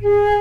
Yeah.